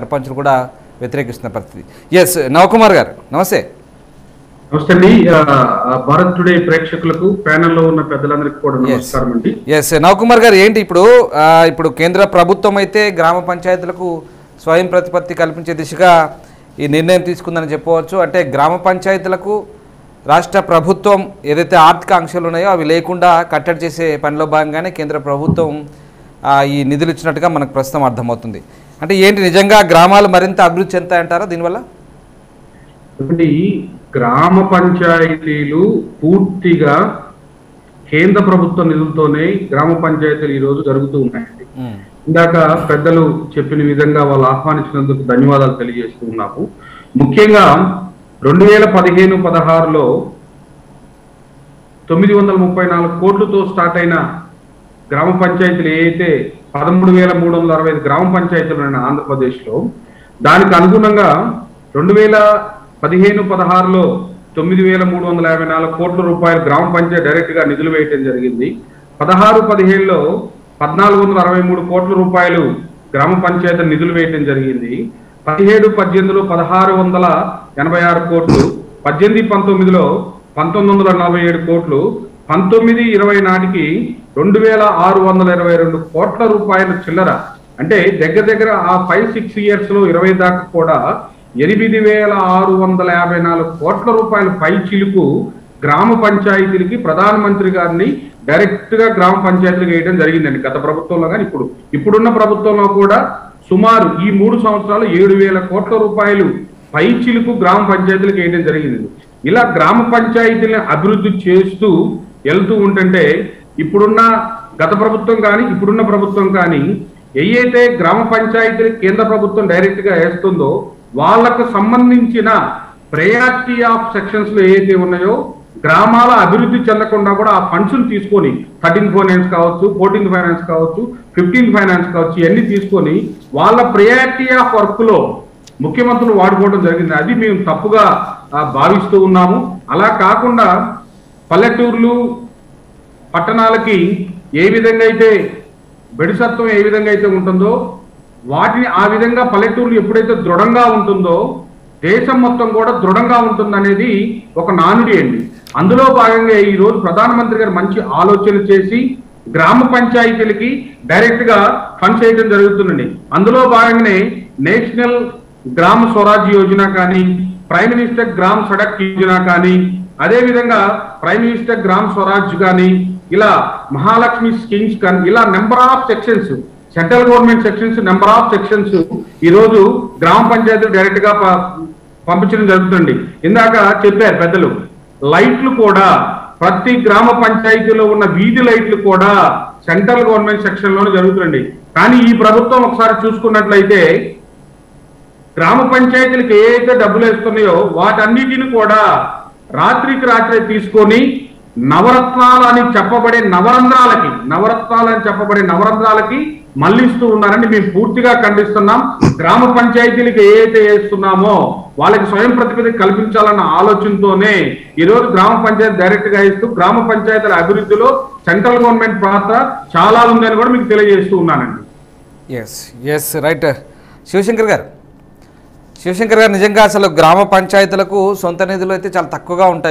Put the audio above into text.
సర్పంచులు కూడా వ్యతిరేకిస్తున్న పరిస్థితి. ఎస్ నవకుమార్ గారు నమస్తే. నమస్తే అండి. భారత్ టుడే ప్రేక్షకులకు ప్యానెల్లో ఉన్న పెద్దలందరికీ కూడా నమస్కారం అండి. ఎస్ నవకుమార్ గారు ఏంటి ఇప్పుడు? ఇప్పుడు కేంద్ర ప్రభుత్వం అయితే గ్రామ పంచాయతీలకు స్వయం ప్రతిపత్తి కల్పించే దిశగా ఈ నిర్ణయం తీసుకుందని చెప్పవచ్చు. అంటే గ్రామ పంచాయతీలకు రాష్ట్ర ప్రభుత్వం ఏదైతే ఆర్థిక ఆంక్షలు ఉన్నాయో అవి లేకుండా కట్టడి చేసే పనిలో భాగంగానే కేంద్ర ప్రభుత్వం ఈ నిధులు ఇచ్చినట్టుగా మనకు ప్రస్తుతం అర్థమవుతుంది. అంటే ఏంటి నిజంగా గ్రామాలు మరింత అభివృద్ధి చెందుతాయంటారా దీనివల్ల? గ్రామ పంచాయతీలు పూర్తిగా కేంద్ర ప్రభుత్వ నిధులతోనే గ్రామ పంచాయతీలు ఈ రోజు జరుగుతూ ఉన్నాయండి. ఇందాక పెద్దలు చెప్పిన విధంగా వాళ్ళు ఆహ్వానించినందుకు ధన్యవాదాలు తెలియజేస్తూ ఉన్నాము. ముఖ్యంగా రెండు వేల పదిహేను పదహారులో తొమ్మిది వందల ముప్పై నాలుగు కోట్లతో స్టార్ట్ అయిన గ్రామ పంచాయతీలు ఏవైతే పదమూడు వేల మూడు వందల అరవై ఐదు గ్రామ పంచాయతీలు ఉన్నాయి ఆంధ్రప్రదేశ్లో. దానికి అనుగుణంగా రెండు వేల పదిహేను పదహారులో తొమ్మిది వేల మూడు వందల యాభై నాలుగు కోట్ల రూపాయలు గ్రామ పంచాయతీ డైరెక్ట్గా నిధులు వేయటం జరిగింది. పదహారు పదిహేనులో పద్నాలుగు వందల అరవై మూడు కోట్ల రూపాయలు గ్రామ పంచాయతీ నిధులు వేయటం జరిగింది. పదిహేడు పద్దెనిమిదిలో పదహారు వందల ఎనభై ఆరు కోట్లు పద్దెనిమిది పంతొమ్మిదిలో పంతొమ్మిది వందల నలభై ఏడు కోట్లు పంతొమ్మిది ఇరవై నాటికి రెండు వేల ఆరు వందల ఇరవై రెండు కోట్ల రూపాయల చిల్లర. అంటే దగ్గర దగ్గర ఆ ఫైవ్ సిక్స్ ఇయర్స్లో ఇరవై దాకా కూడా ఎనిమిది వేల ఆరు వందల యాభై నాలుగు కోట్ల రూపాయల పై చిలుకు గ్రామ పంచాయతీలకి ప్రధానమంత్రి గారిని డైరెక్ట్గా గ్రామ పంచాయతీలకు వేయడం జరిగిందండి గత ప్రభుత్వంలో కానీ ఇప్పుడు. ఇప్పుడున్న ప్రభుత్వంలో కూడా సుమారు ఈ మూడు సంవత్సరాలు ఏడు వేల కోట్ల రూపాయలు పై చిలుకు గ్రామ పంచాయతీలకు వేయడం జరిగింది ఇలా గ్రామ పంచాయతీలను అభివృద్ధి చేస్తూ వెళ్తూ ఉంటుంటే ఇప్పుడున్న గత ప్రభుత్వం కానీ ఇప్పుడున్న ప్రభుత్వం కానీ ఏయైతే గ్రామ పంచాయతీలు కేంద్ర ప్రభుత్వం డైరెక్ట్గా వేస్తుందో వాళ్ళకు సంబంధించిన ప్రయారిటీ ఆఫ్ సెక్షన్స్లో ఏవైతే ఉన్నాయో గ్రామాల అభివృద్ధి చెందకుండా కూడా ఆ ఫండ్స్ తీసుకొని థర్టీన్ ఫైనాన్స్ కావచ్చు ఫోర్టీన్ ఫైనాన్స్ కావచ్చు ఫిఫ్టీన్ ఫైనాన్స్ కావచ్చు ఇవన్నీ తీసుకొని వాళ్ళ ప్రయారిటీ ఆఫ్ వర్క్లో ముఖ్యమంత్రులు వాడుకోవడం జరిగింది. అది మేము తప్పుగా భావిస్తూ ఉన్నాము. అలా కాకుండా పల్లెటూర్లు పట్టణాలకి ఏ విధంగా అయితే బెడిసత్వం ఏ విధంగా అయితే ఉంటుందో వాటిని ఆ విధంగా పల్లెటూర్లు ఎప్పుడైతే దృఢంగా ఉంటుందో దేశం మొత్తం కూడా దృఢంగా ఉంటుందనేది ఒక నానుడి అండి. అందులో భాగంగా ఈ రోజు ప్రధానమంత్రి గారు మంచి ఆలోచన చేసి గ్రామ పంచాయతీలకి డైరెక్ట్గా ఫండ్ చేయడం జరుగుతుందండి. అందులో భాగంగానే నేషనల్ గ్రామ స్వరాజ్ యోజన కానీ ప్రైమ్ మినిస్టర్ గ్రామ్ సడక్ యోజన కానీ అదేవిధంగా ప్రైమ్ మినిస్టర్ గ్రామ్ స్వరాజ్ కానీ ఇలా మహాలక్ష్మి స్కీమ్స్ కానీ ఇలా number of sections central government sections number of sections ఈరోజు గ్రామ పంచాయతీ డైరెక్ట్గా ప- పంపించడం జరుగుతుంది. ఇందాక చెప్పారు పెద్దలు లైట్లు కూడా ప్రతి గ్రామ పంచాయతీలో ఉన్న వీధి లైట్లు కూడా సెంట్రల్ గవర్నమెంట్ సెక్షన్లోనే జరుగుతుంది కానీ ఈ ప్రభుత్వం ఒకసారి చూసుకున్నట్లయితే గ్రామ పంచాయతీలకు ఏ అయితే డబ్బులు వేస్తున్నాయో వాటన్నిటిని కూడా రాత్రికి రాత్రి తీసుకొని నవరత్నాలు అని చెప్పబడే నవరంధ్రాలకి నవరత్నాలు అని చెప్పబడే నవరంధ్రాలకి మళ్ళిస్తూ ఉన్నారని మేము పూర్తిగా ఖండిస్తున్నాం. గ్రామ పంచాయతీలకు ఏదైతే వేస్తున్నామో వాళ్ళకి స్వయం ప్రతిపత్తి కల్పించాలన్న ఆలోచనతోనే ఈరోజు గ్రామ పంచాయతీ డైరెక్ట్గా ఇస్తూ గ్రామ పంచాయతీల అభివృద్ధిలో సెంట్రల్ గవర్నమెంట్ పాత్ర చాలా ఉందని కూడా మీకు తెలియజేస్తూ ఉన్నానండి. ఎస్ ఎస్ రైట్ శివశంకర్ గారు శివశంకర్ గారు నిజంగా అసలు గ్రామ పంచాయతీలకు సొంత నిధులు అయితే చాలా తక్కువగా ఉంటాయి.